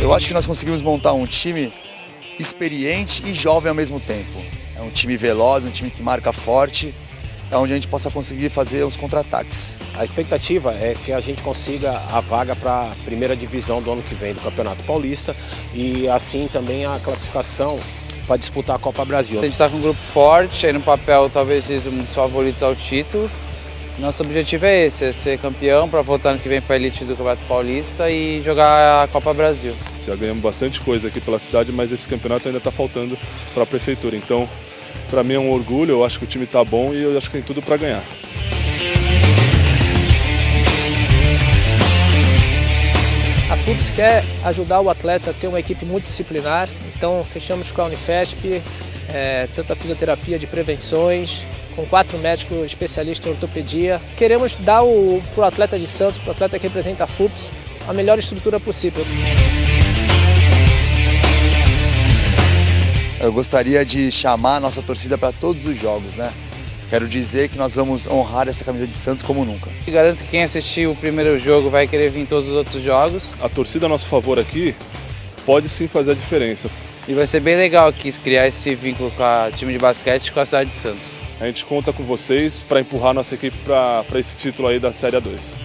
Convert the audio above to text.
Eu acho que nós conseguimos montar um time experiente e jovem ao mesmo tempo. É um time veloz, um time que marca forte onde a gente possa conseguir fazer os contra-ataques. A expectativa é que a gente consiga a vaga para a primeira divisão do ano que vem do Campeonato Paulista e assim também a classificação para disputar a Copa Brasil. A gente está com um grupo forte, aí no papel talvez um dos favoritos ao título. Nosso objetivo é esse, é ser campeão para voltar ano que vem para a elite do Campeonato Paulista e jogar a Copa Brasil. Já ganhamos bastante coisa aqui pela cidade, mas esse campeonato ainda está faltando para a prefeitura. Então, para mim é um orgulho, eu acho que o time está bom e eu acho que tem tudo para ganhar. A FUPS quer ajudar o atleta a ter uma equipe multidisciplinar, então fechamos com a Unifesp, é, tanta fisioterapia de prevenções, com quatro médicos especialistas em ortopedia. Queremos dar para o atleta de Santos, para o atleta que representa a FUPS, a melhor estrutura possível. Eu gostaria de chamar a nossa torcida para todos os jogos, né? Quero dizer que nós vamos honrar essa camisa de Santos como nunca. E garanto que quem assistiu o primeiro jogo vai querer vir em todos os outros jogos. A torcida a nosso favor aqui pode sim fazer a diferença. E vai ser bem legal aqui criar esse vínculo com o time de basquete e com a cidade de Santos. A gente conta com vocês para empurrar nossa equipe para esse título aí da Série A2.